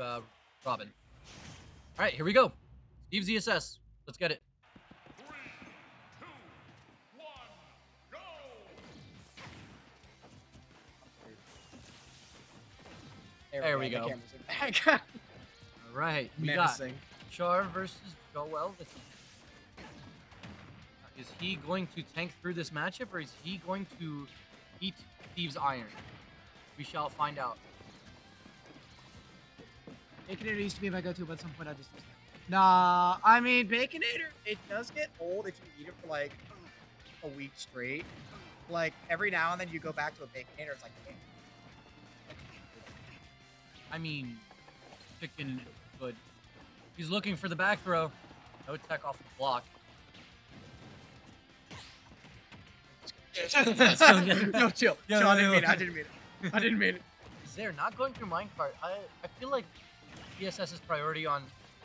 uh, Robin. All right, here we go. Steve ZSS. Let's get it. There we go. All right, we Menacing. got Char versus Joel. Is he going to tank through this matchup, or is he going to eat Steve's iron? We shall find out. Baconator used to be my go-to, but at some point I just. Nah, I mean Baconator. It does get old if you eat it for like a week straight. Like every now and then you go back to a Baconator. It's like, hey, I mean, chicken is good. He's looking for the back throw. No tech off the block. no, chill. Yeah, chill, I didn't no. mean it. I didn't mean it. I didn't mean it. Is there not going through minecart? I I feel like PSS's priority on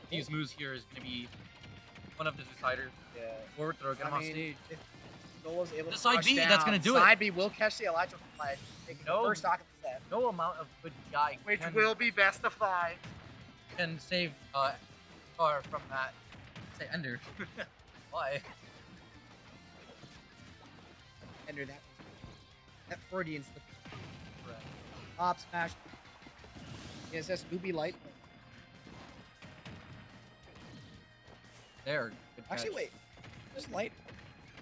these moves here is going to be one of the deciders. Yeah. Forward throw, get him I on mean, stage. if able The to side B, down, that's gonna do it. Side B will catch the from like taking No. the first stock of the set. No amount of good guy Which will be best of five. can save uh, Char from that. Say Ender. Why? Ender that that Freudian slip. Correct. Pop smash. Yes, that's Newbie Light. There. Actually, wait. There's light.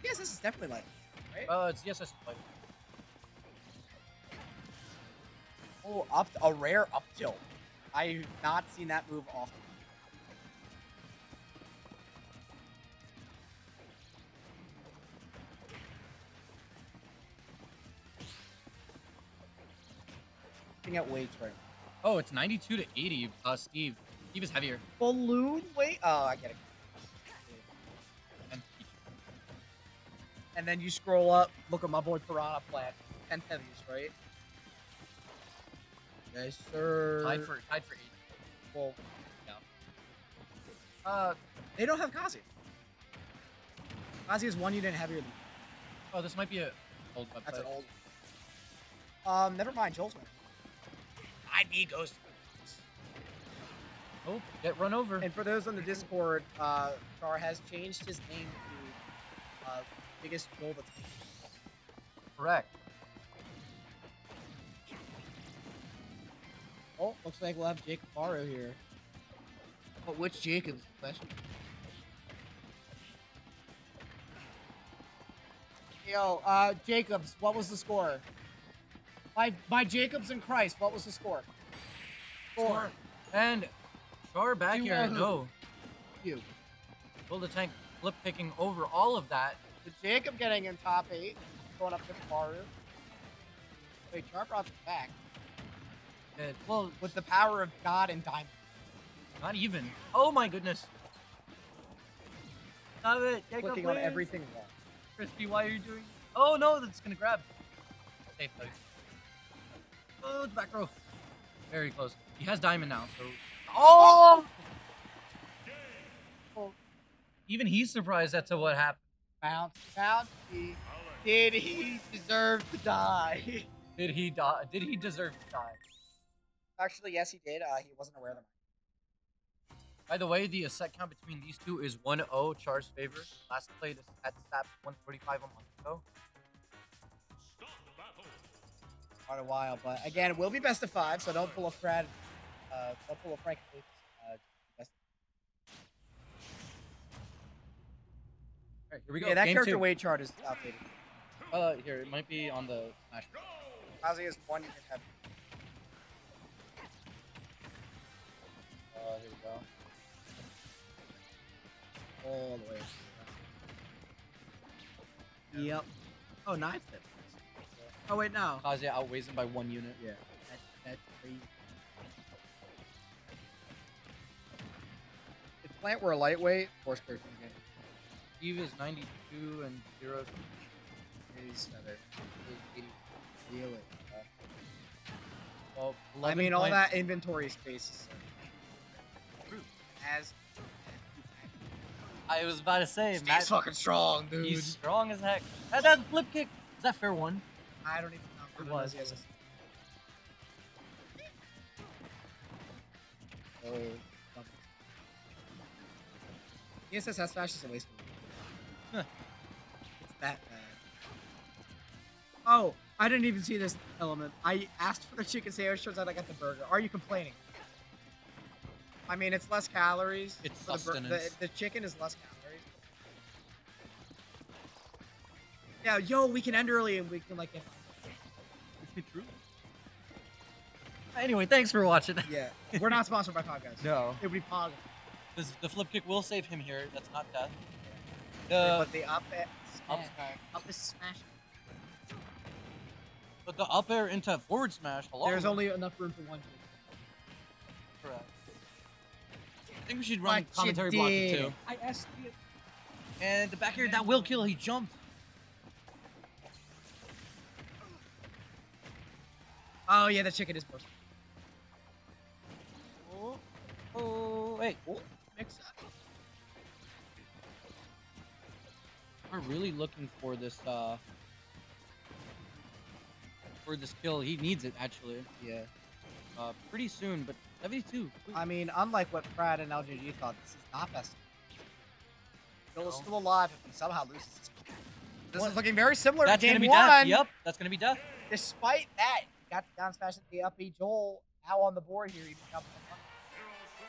Yes, this is definitely light. Right? Uh, it's yes, it's light. oh, up a rare up tilt. I've not seen that move often. Looking at weights right now. Oh, it's 92 to 80. Uh, Steve. Steve is heavier. Balloon weight? Oh, I get it. And then you scroll up, look at my boy Piranha Plant. 10 heavies, right? Yes, sir. tied for tied for 80. Well, Uh, they don't have Kazi. Kazi is one unit heavier than oh, this might be a old website. That's an old. Um, never mind, Joel's one. I'd be goes. Oh, get run over. And for those on the Discord, uh, Char has changed his name to uh, biggest Joel that's Correct. Oh, looks like we'll have Jacob Barrow here. But which Jacob's question? Yo, uh, Jacobs, what was the score? By by Jacobs and Christ, what was the score? Four. And Char back You here. are? No. You. Pull the tank, flip picking over all of that. So Jacob getting in top eight, going up to Baru. Wait, Char brought it back It, well, with the power of God and Diamond. not even. Oh my goodness. Stop it. Jacob, Clicking on everything wrong. Crispy, why are you doing? Oh no, that's gonna grab. Safe place. Oh, it's back row. Very close. He has diamond now, so. Oh! Even he's surprised as to what happened. Bounce, bounce. Did he deserve to die? Did he die? Did he deserve to die? Actually, yes, he did. Uh, he wasn't aware of them. By the way, the uh, set count between these two is 1-0 Char's favor. Last played at STAP 145 a month ago. Quite a while, but again, it will be best of five, so don't pull a Fred. Uh, don't pull a Frank. Uh, right, here we go. Yeah, that Game character two. weight chart is outdated. Uh, here it might be on the Smash. Kazi is one hit heavy. Uh, here we go. All the way. Yep. yep. Oh, knife tip. Oh wait, no. Kazuya outweighs him by one unit. Yeah. That's, that's crazy. If Plant were a lightweight, force 13. Eve is 92 and 0 is another 80. Really? Uh, well, I mean, all that inventory space is as. I was about to say, Steve's Matt, fucking strong, dude. He's strong as heck. That, that flip kick, is that fair one? I don't even know. It was. Yes. Oh. ESS has flash is waste it's that bad. Oh, I didn't even see this element. I asked for the chicken sandwich. Turns out I got the burger. Are you complaining? I mean, it's less calories. It's but the the, the chicken is less calories. Yeah, yo, we can end early and we can like get. True. Anyway, thanks for watching. Yeah, we're not sponsored by Five Guys. No. It would be Pog. This, the flip kick will save him here. That's not death. Uh, but The, the up, up, up is smash. but the up air into forward smash. Hello. There's only enough room for one. Correct. I think we should But run you commentary blocking did. too. I asked you. And the back air, that will kill. He jumped. Oh yeah, the chicken is bursting. Oh, oh, hey. Oh. We're really looking for this, uh, for this kill. He needs it, actually. Yeah. Uh, pretty soon, but 72. I mean, unlike what Brad and LGG thought, this is not best. Bill is still alive if he somehow loses this. This is looking very similar That's to gonna game be one. death. Yep, that's gonna be death. Despite that, he got the down smash at the up B. Joel now on the board here. He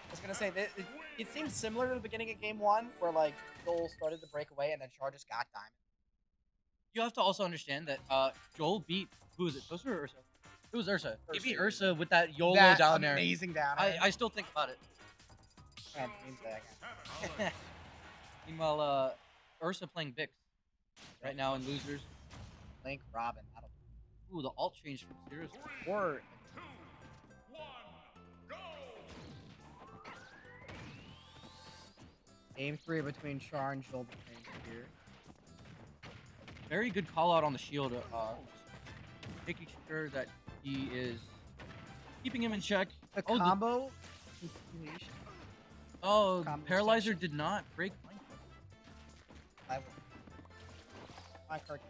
I was gonna say that it, it seems similar to the beginning of game one, where like Joel started to break away and then Char just got diamond. You have to also understand that uh, Joel beat who is it? Toaster or Ursa? It was Ursa. He beat Ursa. Ursa with that YOLO that down there. amazing down I. I still think about it. Man, that. Meanwhile, uh, Ursa playing Vix right now in losers. Link, Robin, Ooh, the alt change from Zero's. or game three between Char and Joel between here. Very good call out on the shield. Uh, making sure that he is keeping him in check. The Oh, combo continuation. Oh, Combo Paralyzer section. did not break. I will. My card.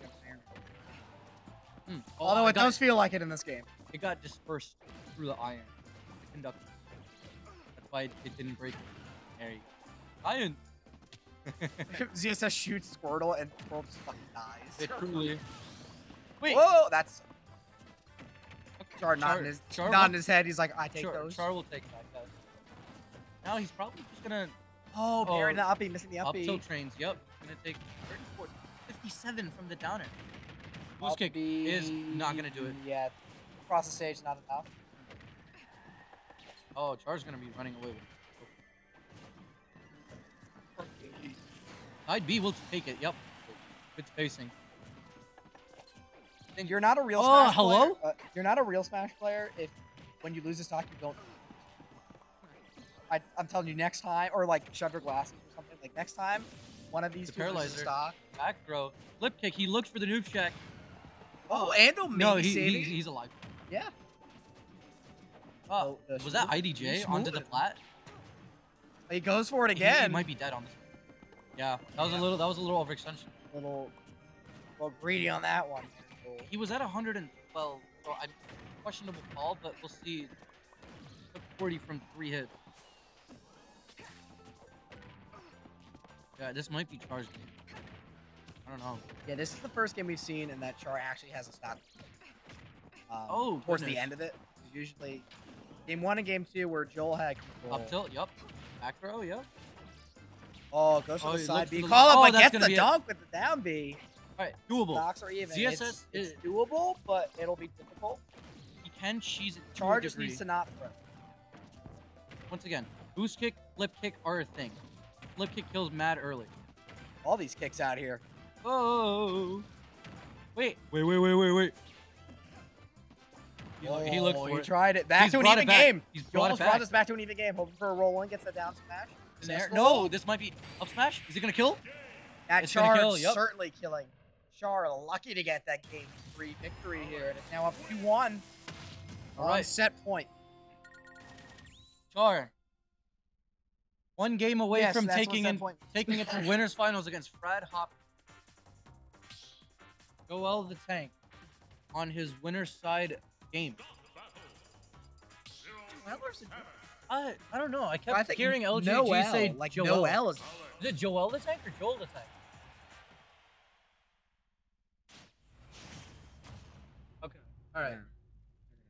Get there. Hmm. Oh, Although it it got, does feel like it in this game. it got dispersed through the iron, the conductor. That's why it, it didn't break. There you go. Iron. ZSS shoots Squirtle and Squirtle just fucking dies. It truly. Wait. Whoa, that's Char Char- nodding his Char nodding will- his head. He's like, I take Char, those. Char will take that. guys. Now he's probably just gonna oh, Oh, parrying the uppy, missing the up uppy. tilt trains. Yep, gonna take 34, 57 from the downer. Boost kick Uppy- is not gonna do it. Yeah, cross the stage, not enough. Oh, Char's gonna be running away with it. Side B will take it. Yep. Good spacing. And you're not a real Oh, Smash hello? player. Uh, you're not a real Smash player if when you lose a stock you don't. I, I'm telling you, next time, or like shutter glasses or something. Like next time, one of these The two paralyzer. stock. Back throw. Flip kick. He looks for the noob check. Oh, Ando maybe no, he, he, he's alive. yeah. Oh, Oh, was that IDJ onto the it. flat? He goes for it again. He, might be dead on this. Yeah, that was a little. That was a little overextension. A little, little greedy on that one. He was at 112, so I questionable call, but we'll see. Took 40 from three hits. Yeah, this might be Char's game. I don't know. Yeah, this is the first game we've seen and that Char actually has a stock. Um, Oh, towards the end of it. Usually, game one and game two where Joel had control. Up tilt, yep. Back throw, yep. Oh, goes for Oh, the side B. the- Call up, Oh, but gets the dunk with the down B. Alright, doable. Stocks are even. ZSS it's, it's is- doable, but it'll be difficult. He can cheese it to a just needs to not throw. Once again, boost kick, flip kick are a thing. Flip kick kills mad early. All these kicks out here. Oh. Wait, wait, wait. Tried it. Back to an even game. He's brought almost brought us back to an even game. Hoping for a roll in, gets the down smash. There. No, this might be up smash. Is he gonna kill? That It's Char kill, yup. certainly killing. Char lucky to get that game three victory here, and it's now up 2 1. All On right. set point. Char. One game away Yes, from taking in, taking it to winners finals against Fred Hop. Joel the Tank on his winner's side game. Noel or I I don't know. I kept I think hearing LGG Noel, say like Joel. Noel is Is it Joel the tank or Joel the tank? Okay. All right.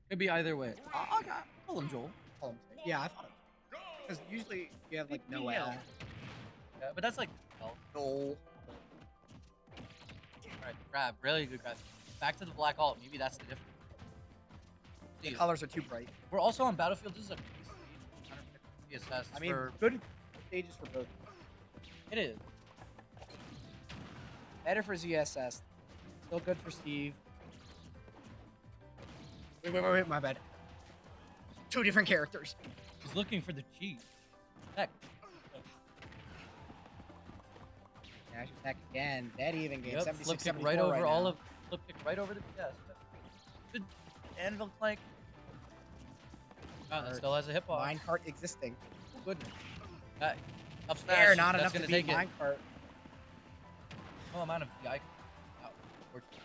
Could be either way. Okay. Call him Joel. Call him Tank. Yeah, I thought it. Because usually you have like Yeah. Noel. Yeah, but that's like. Oh. Joel. All right. Grab. Really good grab. Back to the black alt. Maybe that's the difference. The Jeez. colors are too bright. We're also on Battlefield. This is a PSS. I mean, for, good stages for both. it is. Better for ZSS. Still good for Steve. Wait, wait, wait, wait, my bad. Two different characters. He's looking for the cheese. Heck. Dash attack again. Dead even game. Yep, 76, flip kick 74 right over all of flip kick right over the yes. Good anvil plank. Oh, that still has a hip hop. minecart existing. Goodness. That up smash. There, not that's enough to beat it. minecart. No amount of DI. Wow.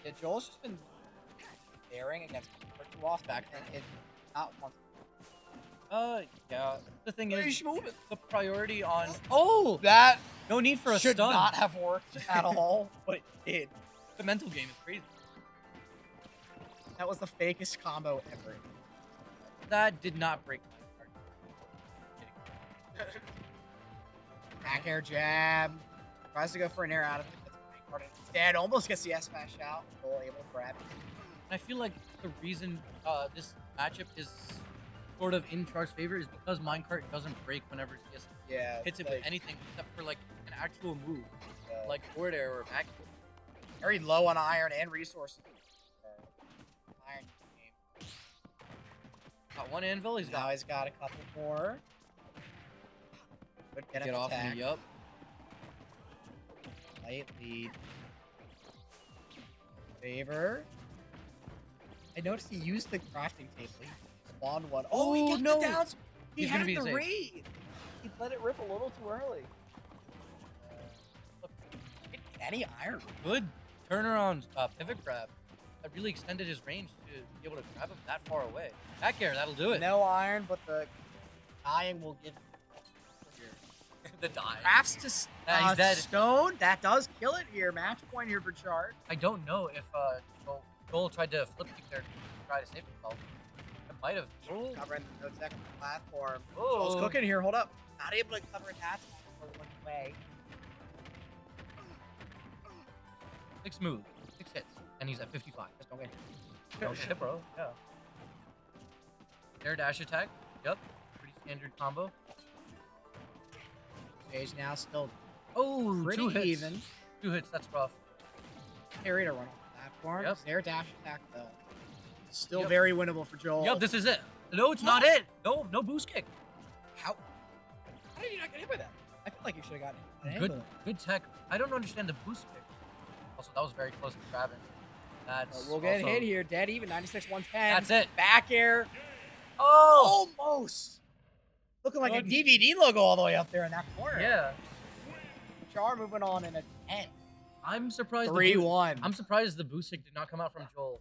Yeah, Joel's just been daring against too often. Back and it not once. Uh, yeah. The thing is, the priority on Oh, that no need for a should stun. not have worked at all, but it did. The mental game is crazy. That was the fakest combo ever. That did not break my heart. Back air jab. Tries to go for an air out of it. Instead. Almost gets the S smash out. Joel able to grab it. I feel like the reason uh, this matchup is sort of in Char's favor is because minecart doesn't break whenever he gets- Yeah. hits it like, with anything except for like an actual move, like forward air or back. very low on iron and resources. Got one anvil. He's now got he's got a couple more. Good get, get off attack. me. Yup. Light lead. Favor. I noticed he used the crafting table. He spawned one. Oh, he Oh, got no. downs. He He's had the safe. raid. He let it rip a little too early. Any iron. Good turnaround uh, pivot grab. That really extended his range to be able to grab him that far away. Back air, that'll do it. No iron, but the dying will give the die. crafts to s- Yeah, uh, dead. stone. That does kill it here. Match point here for Char. I don't know if uh, Joel, Joel tried to flip kick there to try to save himself. It might have. Oh, Covering the no second platform. oh. Joel's cooking here. Hold up. Not able to cover attacks for one way. Six moves, six hits, and he's at 55. Just don't get Oh shit, bro. Yeah. Air dash attack. Yep. Pretty standard combo. Stage now still Oh, pretty two hits. even. Two hits. That's rough. Carry to run on the platform. Yep. Their dash attack though. Still Yep. very winnable for Joel. Yep. This is it. No, it's not it. No, no boost kick. How? How did you not get hit by that? I feel like you should have gotten hit. Good, good tech. I don't understand the boost kick. Also, that was very close to grabbing. That's. Uh, we'll get also- hit here. Dead even. 96 110. That's it. Back air. Oh. Almost. Looking like a DVD logo all the way up there in that corner. Yeah. Char moving on in a 10. I'm surprised. the 3 1. I'm surprised the boost did not come out from Joel.